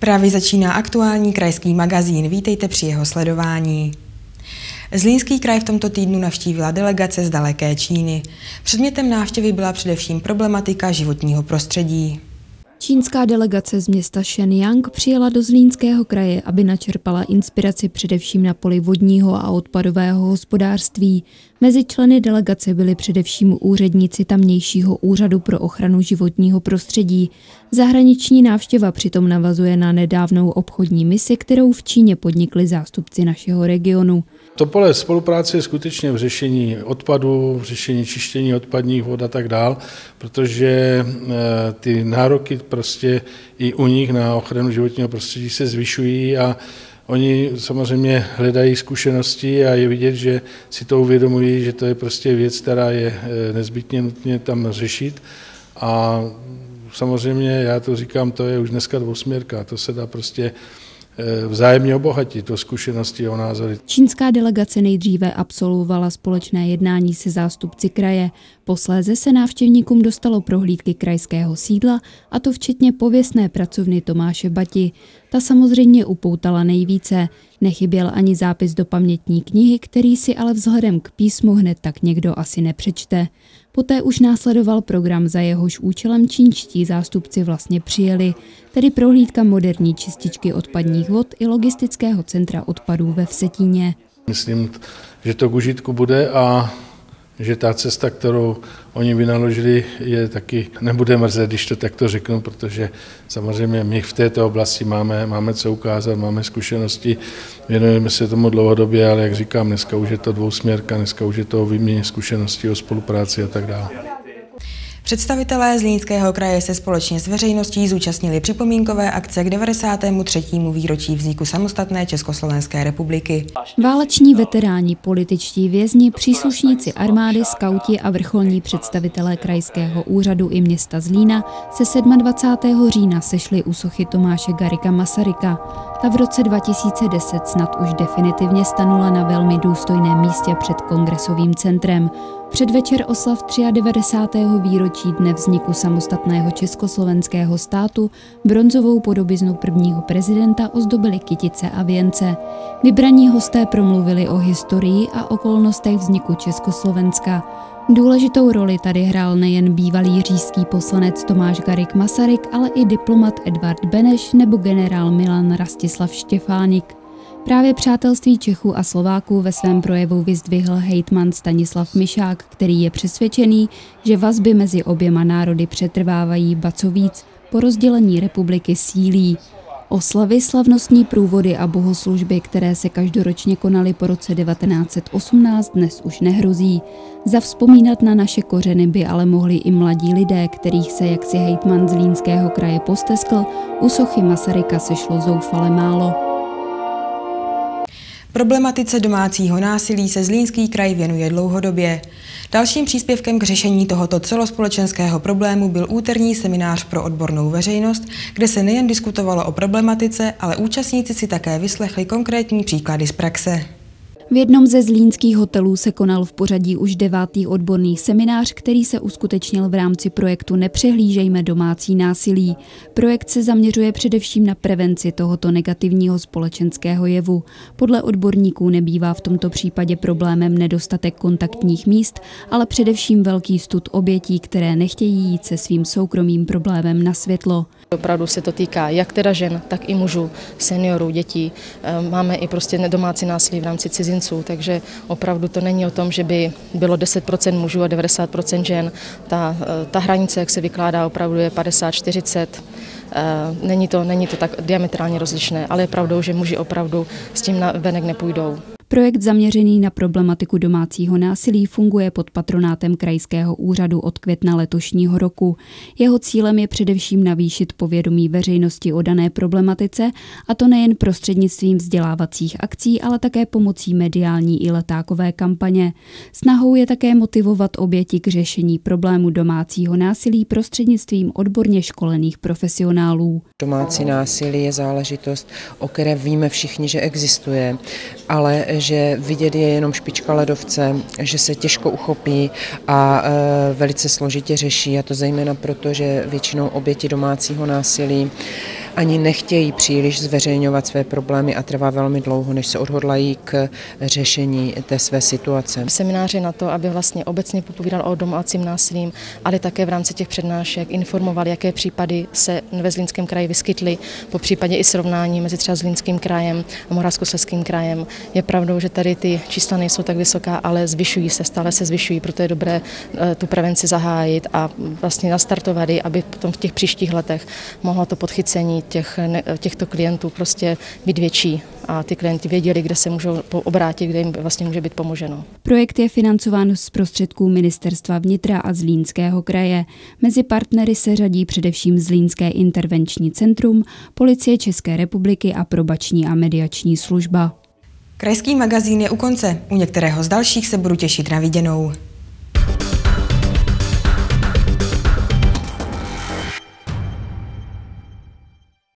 Právě začíná aktuální krajský magazín. Vítejte při jeho sledování. Zlínský kraj v tomto týdnu navštívila delegace z daleké Číny. Předmětem návštěvy byla především problematika životního prostředí. Čínská delegace z města Shenyang přijela do Zlínského kraje, aby načerpala inspiraci především na poli vodního a odpadového hospodářství. Mezi členy delegace byli především úředníci tamnějšího úřadu pro ochranu životního prostředí. Zahraniční návštěva přitom navazuje na nedávnou obchodní misi, kterou v Číně podnikli zástupci našeho regionu. To pole spolupráce je skutečně v řešení odpadu, v řešení čištění odpadních vod a tak dál, protože eh, ty nároky prostě i u nich na ochranu životního prostředí se zvyšují a Oni samozřejmě hledají zkušenosti a je vidět, že si to uvědomují, že to je prostě věc, která je eh, nezbytně nutně tam řešit. A samozřejmě, já to říkám, to je už dneska dvousměrka, to se dá prostě vzájemně obohatit o zkušenosti, o názory. Čínská delegace nejdříve absolvovala společné jednání se zástupci kraje. Posléze se návštěvníkům dostalo prohlídky krajského sídla, a to včetně pověstné pracovny Tomáše Bati. Ta samozřejmě upoutala nejvíce. Nechyběl ani zápis do pamětní knihy, který si ale vzhledem k písmu hned tak někdo asi nepřečte. Poté už následoval program, za jehož účelem čínští zástupci vlastně přijeli, tedy prohlídka moderní čističky odpadních vod i logistického centra odpadů ve Vsetíně. Myslím, že to k užitku bude a že ta cesta, kterou oni vynaložili, je taky nebude mrzet, když to takto řeknu, protože samozřejmě my v této oblasti máme, máme co ukázat, máme zkušenosti, věnujeme se tomu dlouhodobě, ale jak říkám, dneska už je to dvousměrka, dneska už je to o výměně zkušeností, o spolupráci a tak dále. Představitelé Zlínského kraje se společně s veřejností zúčastnili připomínkové akce k 93. výročí vzniku samostatné Československé republiky. Váleční veteráni, političtí vězni, příslušníci armády, skauti a vrcholní představitelé krajského úřadu i města Zlína se 27. října sešli u sochy Tomáše Garika Masaryka. Ta v roce 2010 snad už definitivně stanula na velmi důstojném místě před kongresovým centrem. Předvečer oslav 93. výročí dne vzniku samostatného československého státu bronzovou podobiznu prvního prezidenta ozdobili kytice a věnce. Vybraní hosté promluvili o historii a okolnostech vzniku Československa. Důležitou roli tady hrál nejen bývalý říšský poslanec Tomáš Garik Masaryk, ale i diplomat Edvard Beneš nebo generál Milan Rastislav Štěfánik. Právě přátelství Čechů a Slováků ve svém projevu vyzdvihl hejtman Stanislav Mišák, který je přesvědčený, že vazby mezi oběma národy přetrvávají, ba co víc, po rozdělení republiky sílí. Oslavy, slavnostní průvody a bohoslužby, které se každoročně konaly po roce 1918, dnes už nehrozí. Zavzpomínat na naše kořeny by ale mohli i mladí lidé, kterých se jaksi hejtman z Línského kraje posteskl, u sochy Masaryka sešlo zoufale málo. Problematice domácího násilí se Zlínský kraj věnuje dlouhodobě. Dalším příspěvkem k řešení tohoto celospolečenského problému byl úterní seminář pro odbornou veřejnost, kde se nejen diskutovalo o problematice, ale účastníci si také vyslechli konkrétní příklady z praxe. V jednom ze zlínských hotelů se konal v pořadí už devátý odborný seminář, který se uskutečnil v rámci projektu Nepřehlížejme domácí násilí. Projekt se zaměřuje především na prevenci tohoto negativního společenského jevu. Podle odborníků nebývá v tomto případě problémem nedostatek kontaktních míst, ale především velký stud obětí, které nechtějí jít se svým soukromým problémem na světlo. Opravdu se to týká jak teda žen, tak i mužů, seniorů, dětí. Ehm, máme i prostě domácí násilí v rámci cizinců, takže opravdu to není o tom, že by bylo 10% mužů a 90% žen. Ta, eh, ta hranice, jak se vykládá, opravdu je 50-40. Ehm, není to, není to tak diametrálně rozlišné, ale je pravdou, že muži opravdu s tím na venek nepůjdou. Projekt zaměřený na problematiku domácího násilí funguje pod patronátem Krajského úřadu od května letošního roku. Jeho cílem je především navýšit povědomí veřejnosti o dané problematice, a to nejen prostřednictvím vzdělávacích akcí, ale také pomocí mediální i letákové kampaně. Snahou je také motivovat oběti k řešení problému domácího násilí prostřednictvím odborně školených profesionálů. Domácí násilí je záležitost, o které víme všichni, že existuje, ale že vidět je jenom špička ledovce, že se těžko uchopí a e, velice složitě řeší, a to zejména proto, že většinou oběti domácího násilí ani nechtějí příliš zveřejňovat své problémy a trvá velmi dlouho, než se odhodlají k řešení té své situace. Semináře na to, aby vlastně obecně popovídal o domácím násilím, ale také v rámci těch přednášek informoval, jaké případy se ve Zlínském kraji vyskytly, po případě i srovnání mezi třeba Zlínským krajem a Moravskoslezským krajem. Je pravdou, že tady ty čísla nejsou tak vysoká, ale zvyšují se, stále se zvyšují, proto je dobré eh, tu prevenci zahájit a vlastně nastartovat aby potom v těch příštích letech mohlo to podchycení těch, těchto klientů prostě být větší a ty klienti věděli, kde se můžou obrátit, kde jim vlastně může být pomoženo. Projekt je financován z prostředků Ministerstva vnitra a Zlínského kraje. Mezi partnery se řadí především Zlínské intervenční centrum, Policie České republiky a probační a mediační služba. Krajský magazín je u konce. U některého z dalších se budu těšit na viděnou.